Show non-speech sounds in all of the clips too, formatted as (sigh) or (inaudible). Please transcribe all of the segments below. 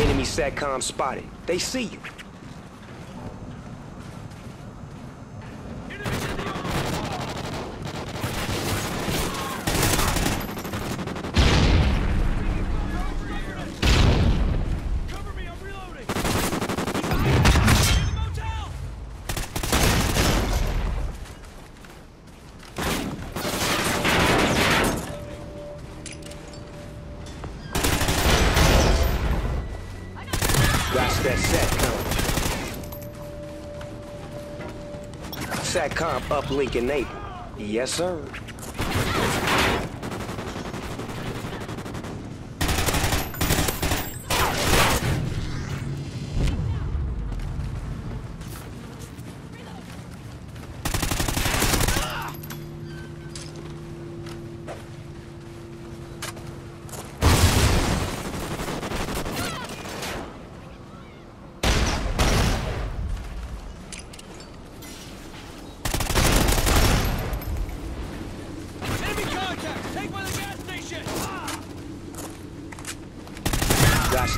Enemy SATCOM spotted. They see you. SATCOM. SATCOM uplink enabled. Yes, sir.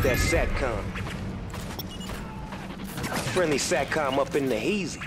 That's that SATCOM. Friendly SATCOM up in the hazy.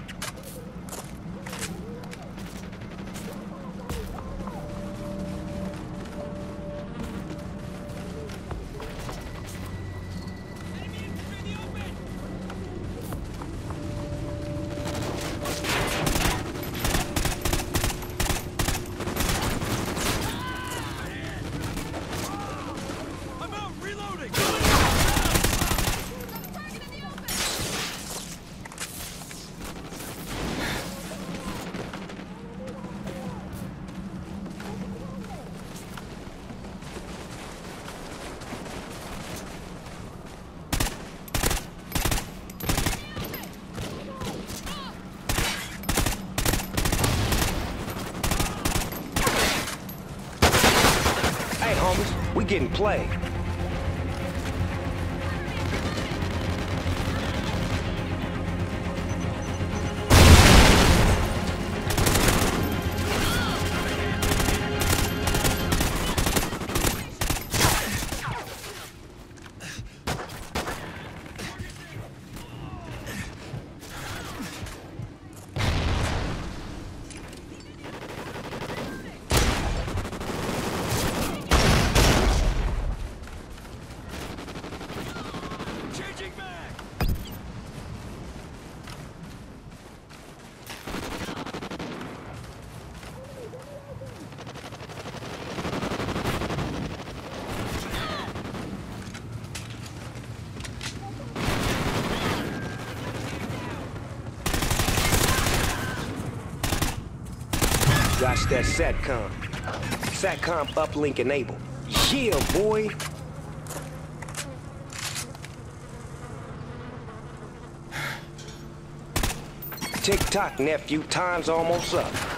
That's that SATCOM. SATCOM uplink enabled. Yeah, boy. (sighs) Tick tock, nephew. Time's almost up.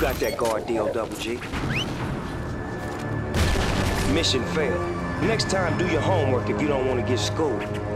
Got that guard deal, Double G. Mission failed. Next time, do your homework if you don't want to get schooled.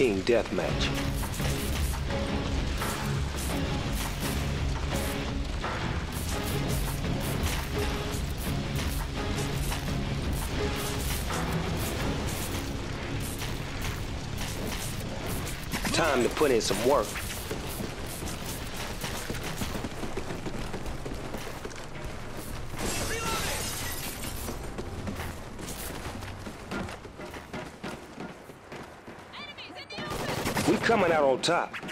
Team deathmatch. Time to put in some work. Coming out on top.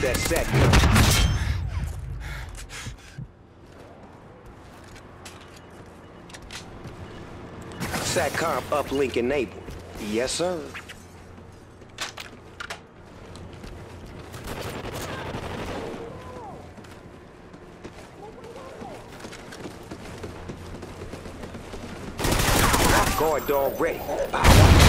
That come. SATCOM uplink enabled. Yes, sir. Guard dog ready.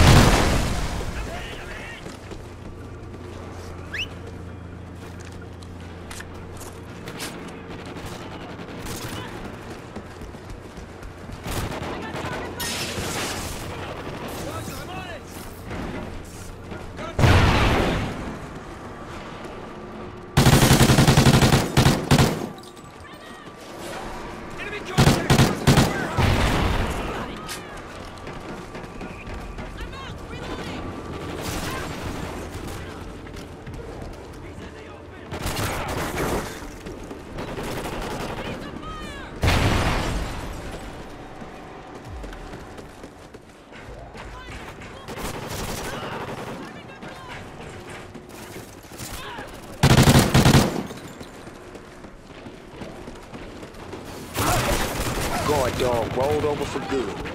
Guard dog rolled over for good.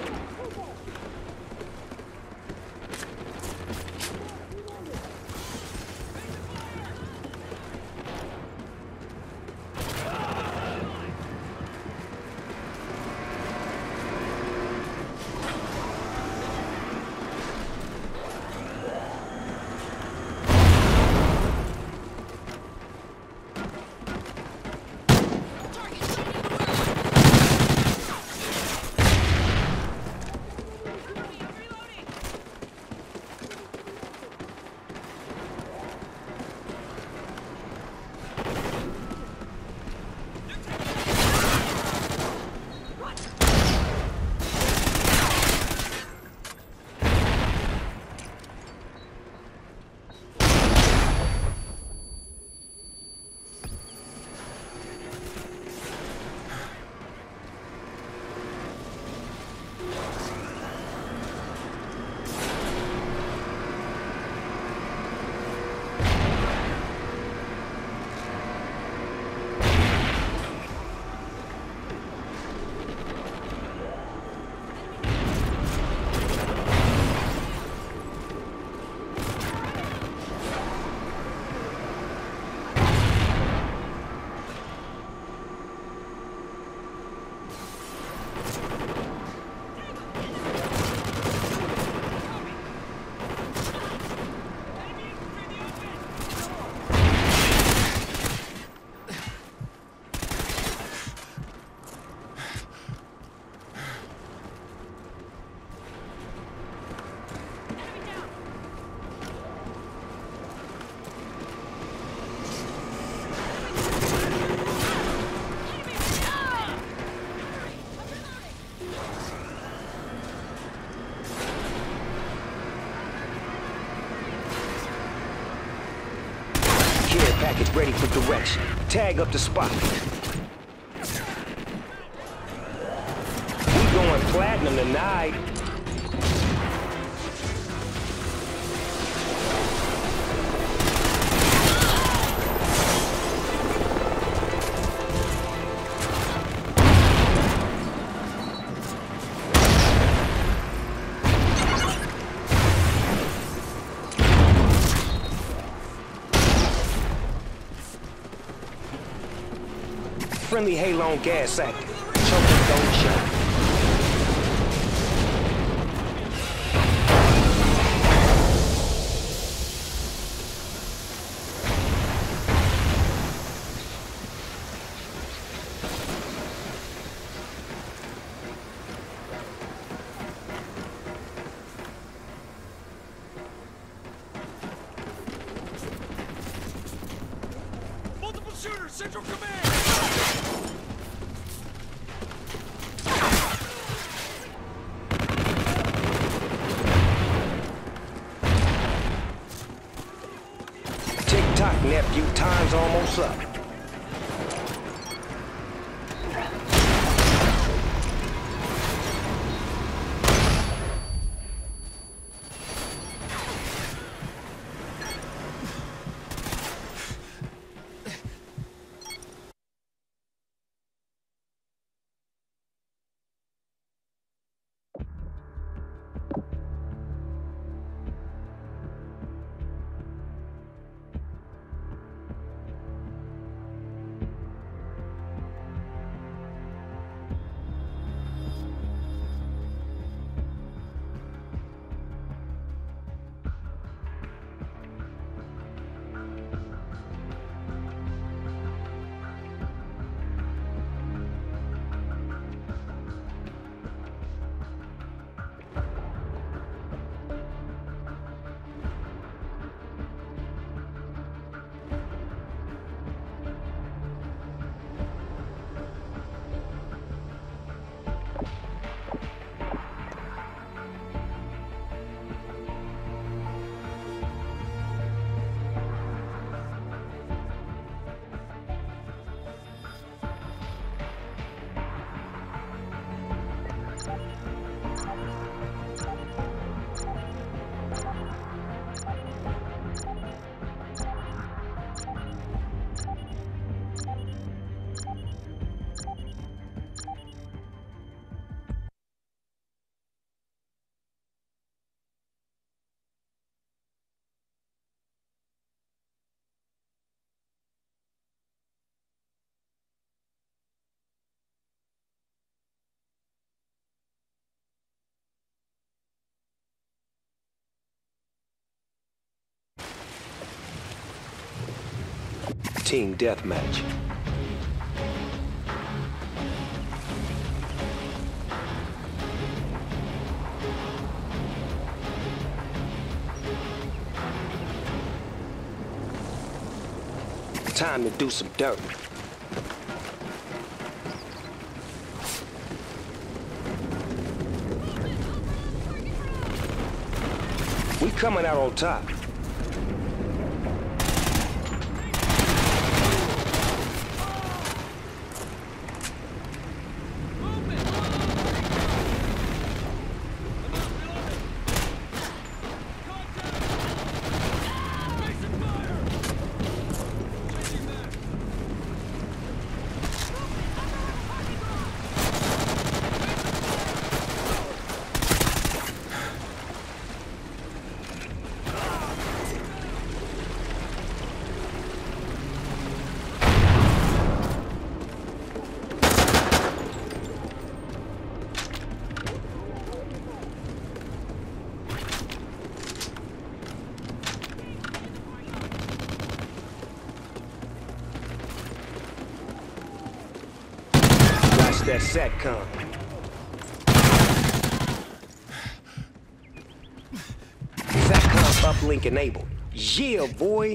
Ready for direction. Tag up the spot. We going platinum tonight. Friendly Halon gas active. Choking don't show. Team deathmatch. Time to do some dirt. We coming out on top. Watch that SATCOM. SATCOM uplink enabled. Yeah, boy.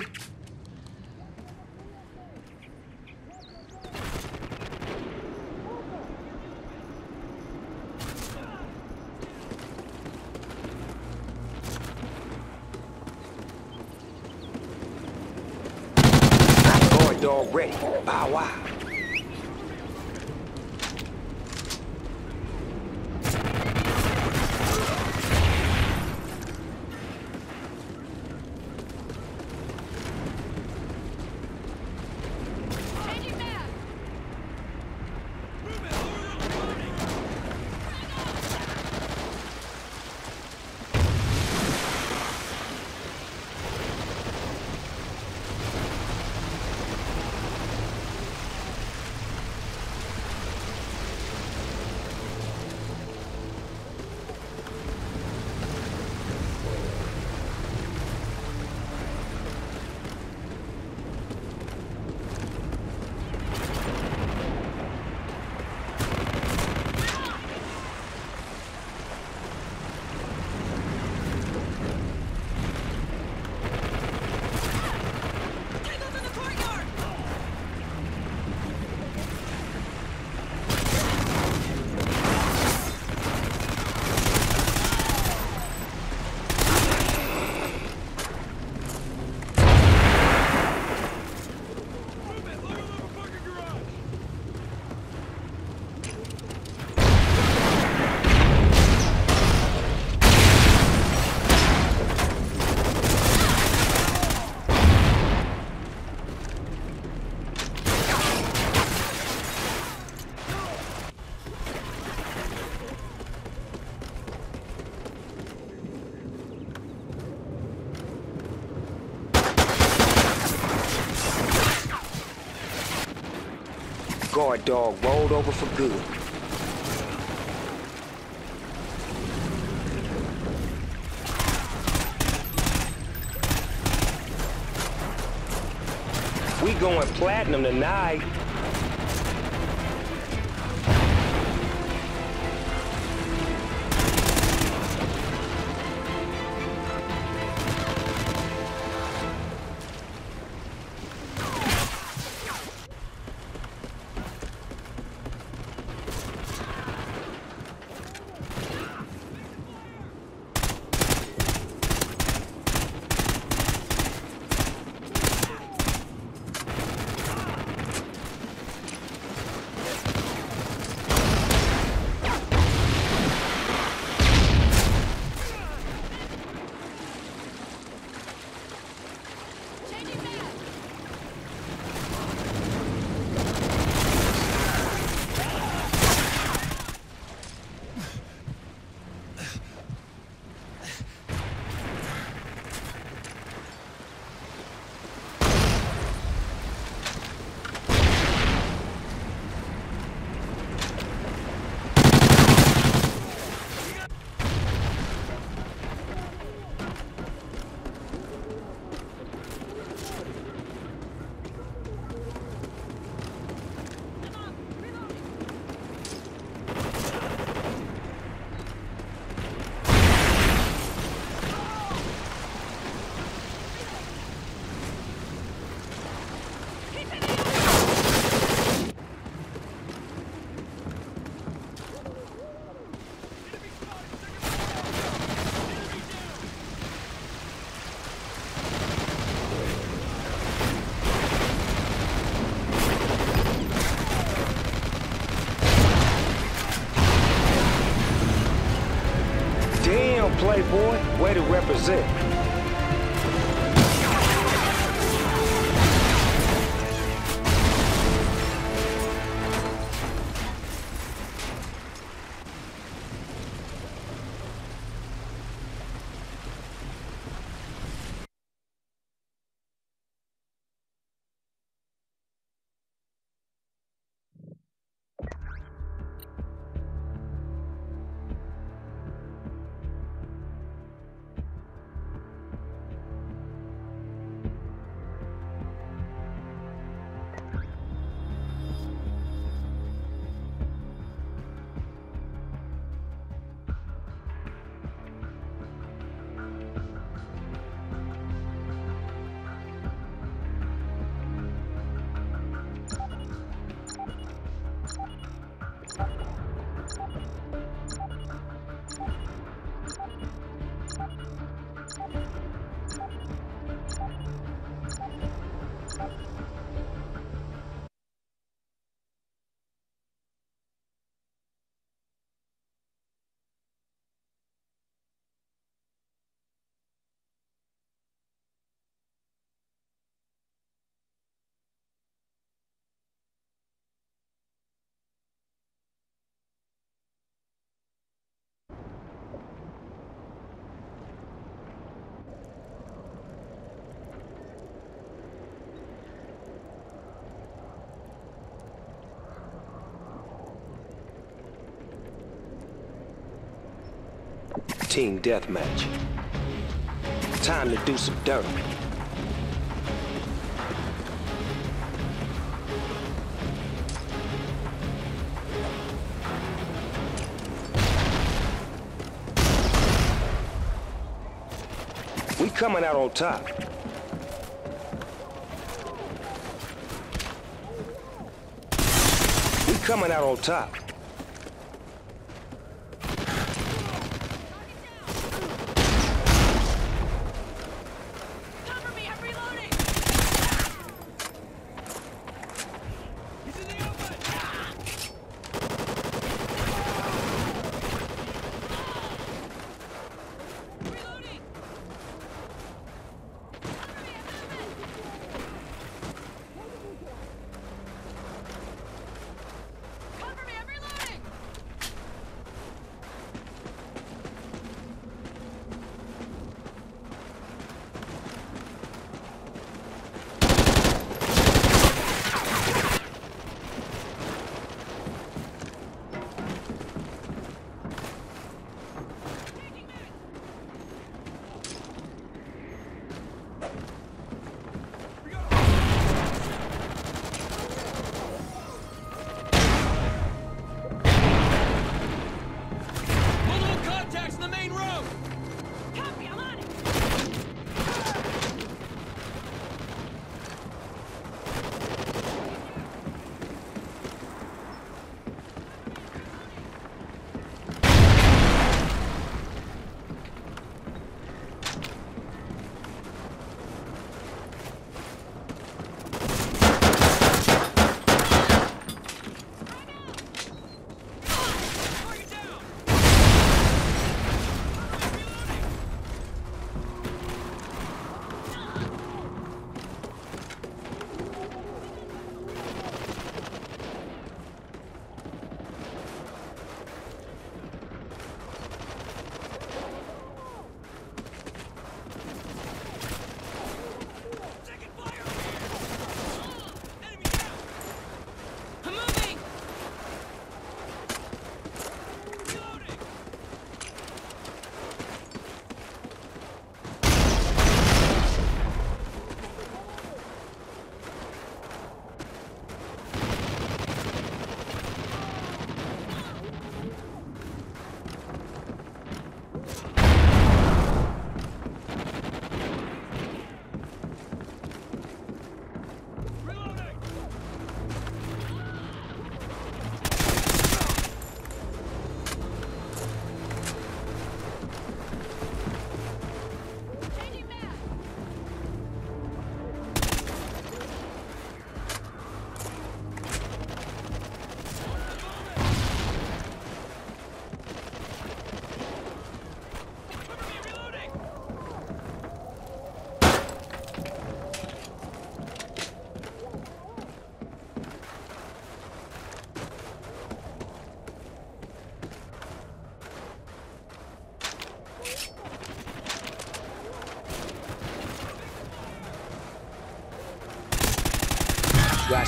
Guard dog rolled over for good. We going platinum tonight. Playboy, way to represent. Team deathmatch. Time to do some dirt. We coming out on top. We coming out on top.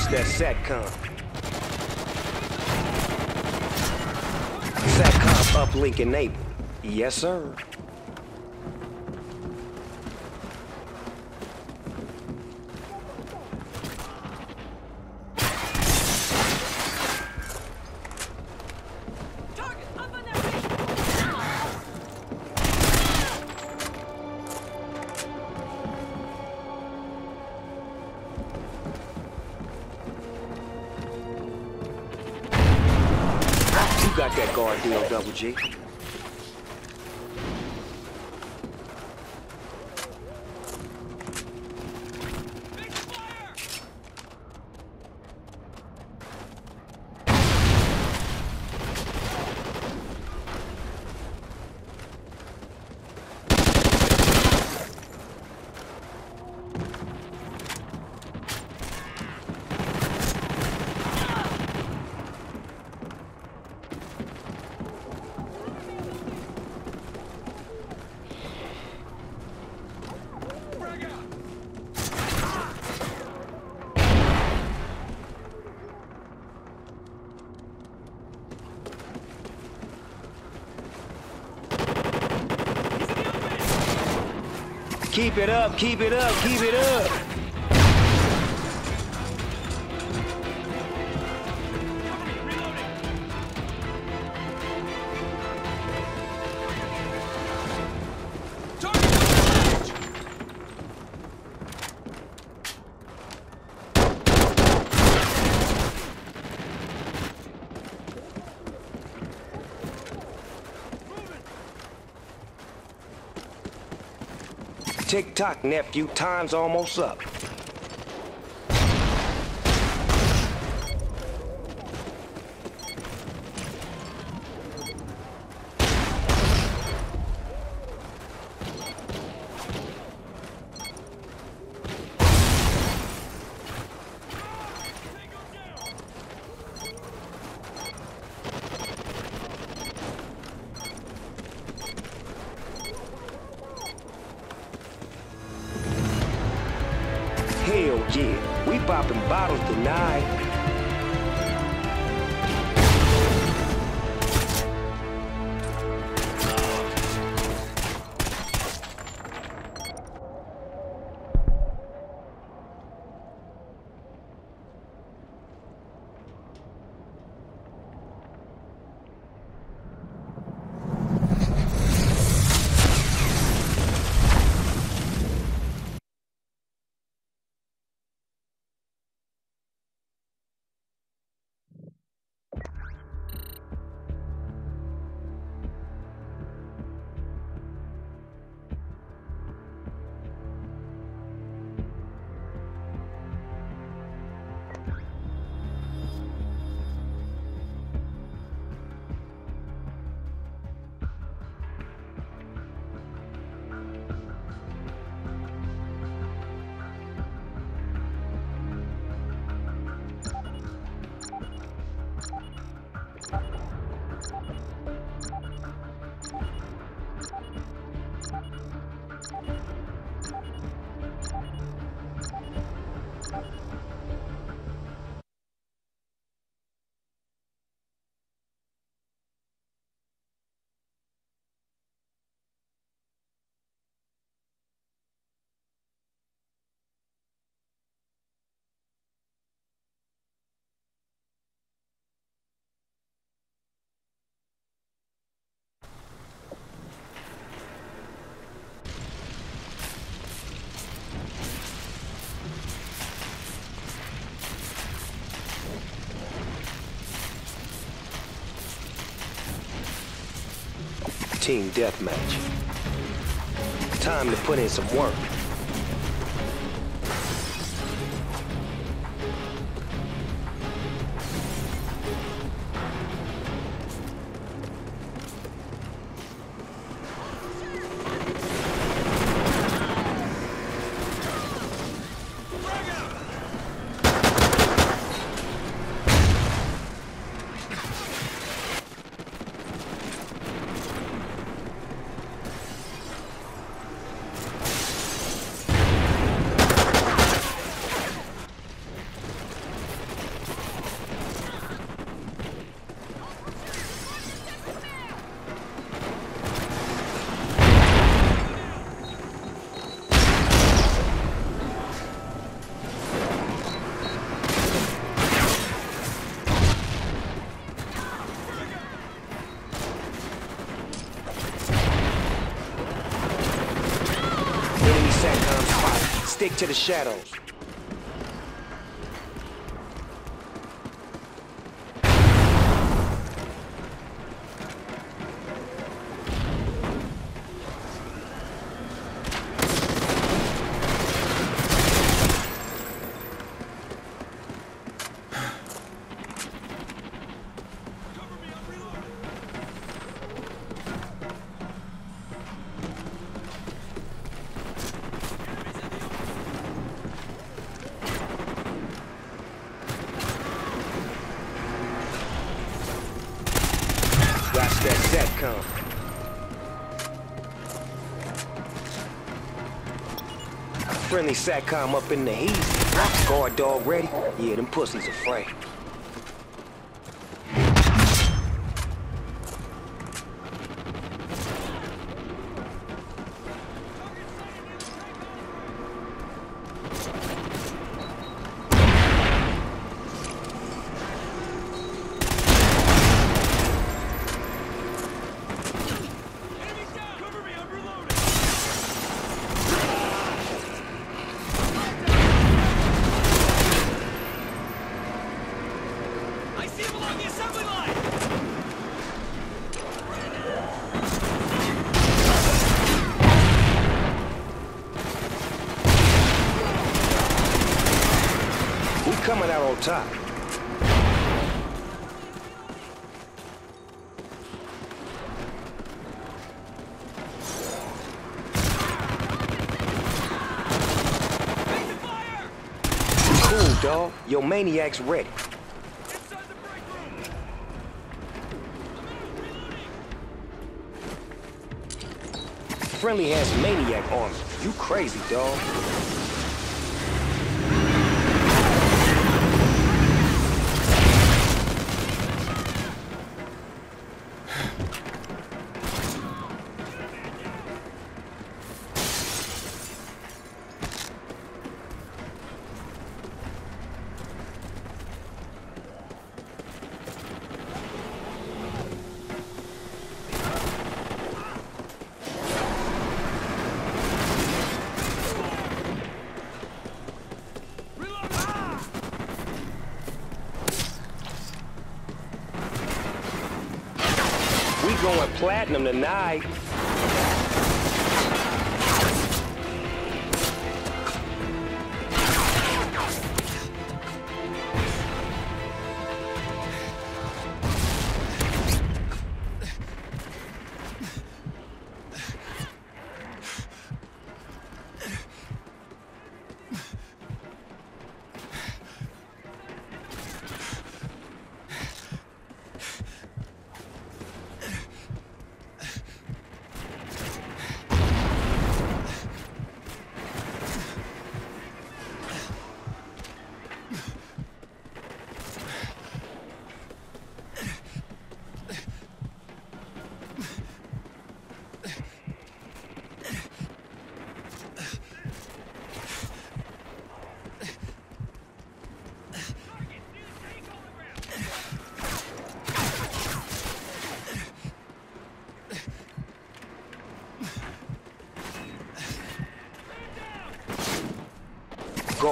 That SATCOM. SATCOM uplink enabled. Yes, sir. Deal, Keep it up, keep it up, keep it up. Tick tock, nephew. Time's almost up. Team deathmatch. Time to put in some work. Stick to the shadows. Friendly SATCOM up in the heat. Guard dog ready? Yeah, them pussies afraid. Top. Cool, dog. Your maniac's ready. Friendly has maniac armor. You crazy, dog. Going platinum tonight.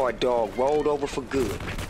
Guard dog rolled over for good.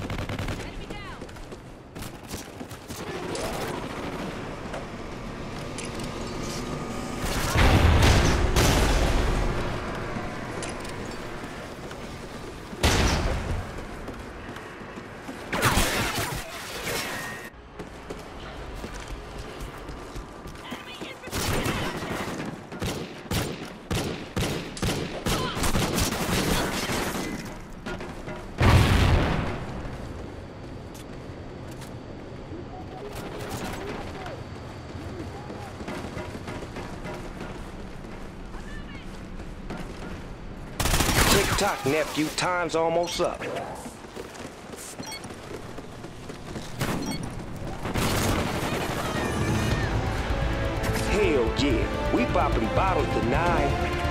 Tick nephew. Time's almost up. Hell yeah. We popping bottles tonight.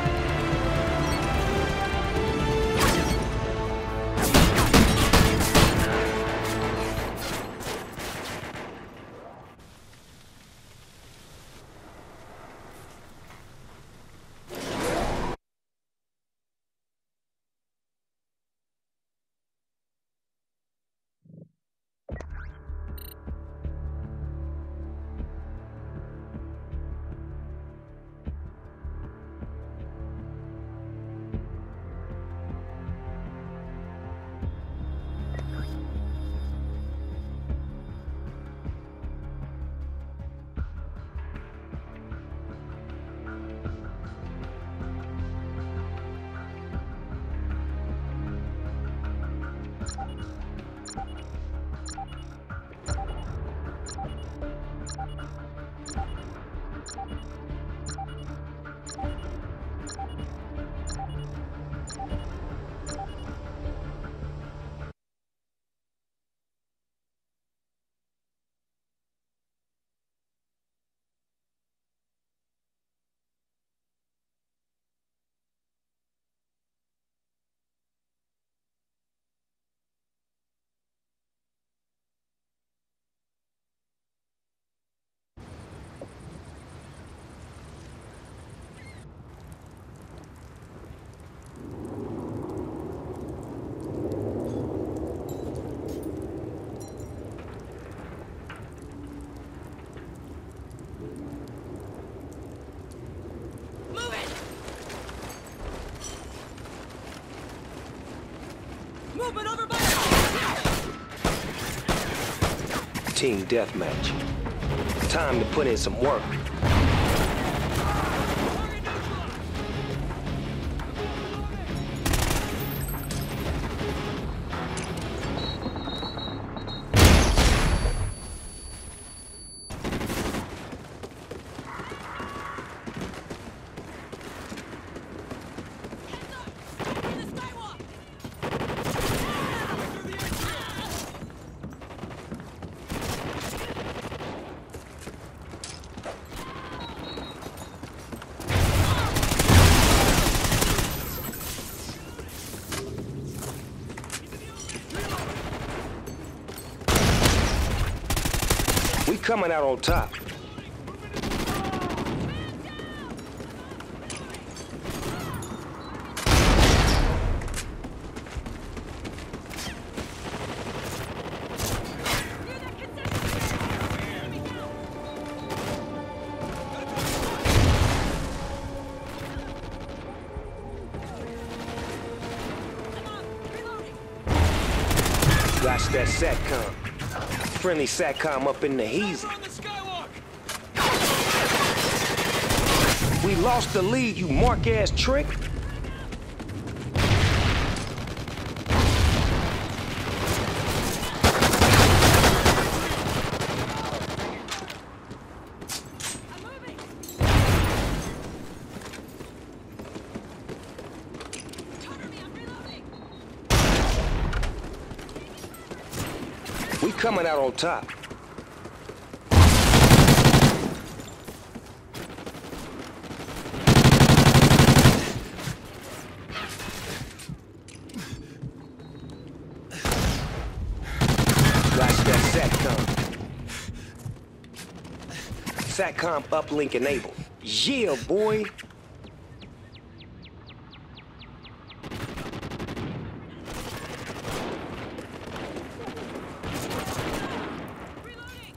Team deathmatch. Time to put in some work. Coming out on top. Near that concession stand! Friendly SATCOM up in the heezy. On the skywalk. We lost the lead, you mark-ass trick. Out top. SATCOM uplink enabled. Yeah, boy. Reloading!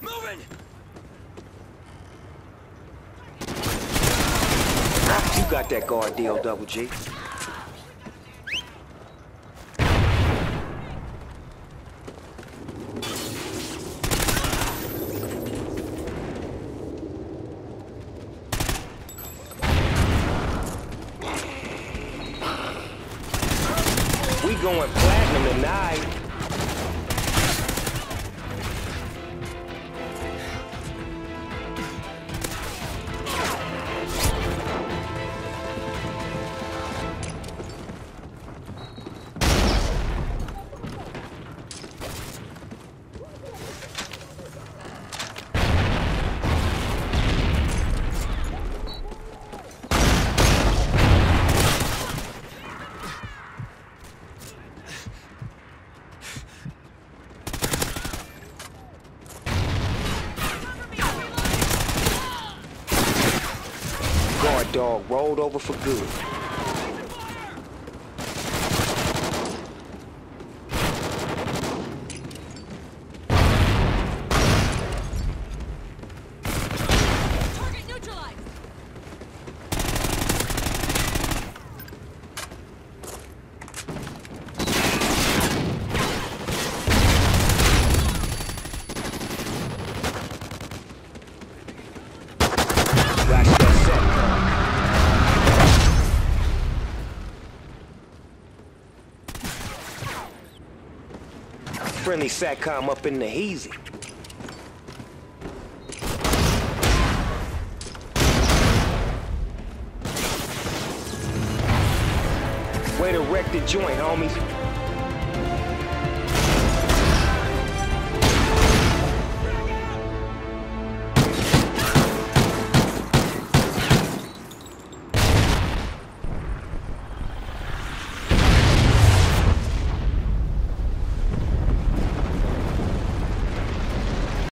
Moving. You got that guard deal, Double G. Guard dog rolled over for good. Target neutralized! That's that SATCOM. Friendly SATCOM up in the heezy. Way to wreck the joint, homies.